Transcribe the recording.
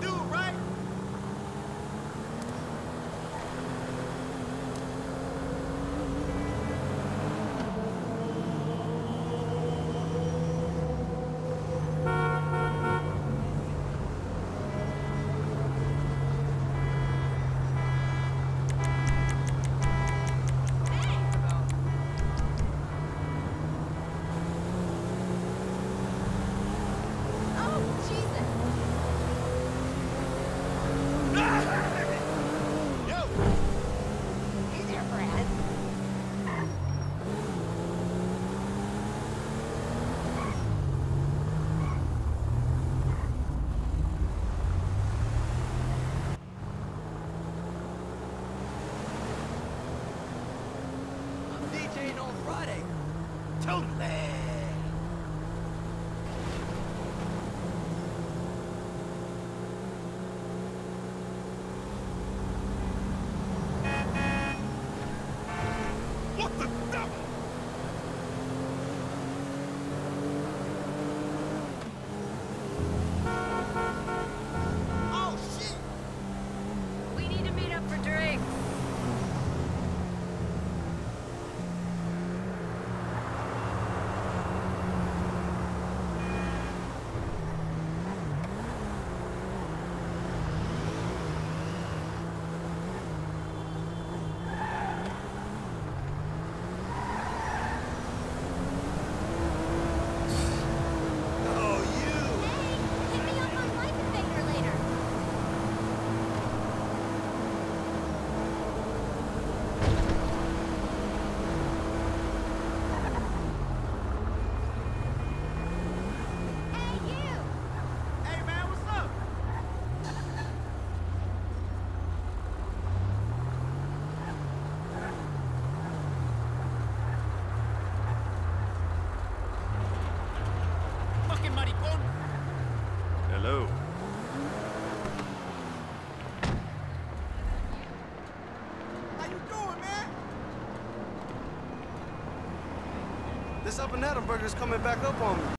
dude, right? totally. Hello. How you doing, man? This up and Adam is coming back up on me.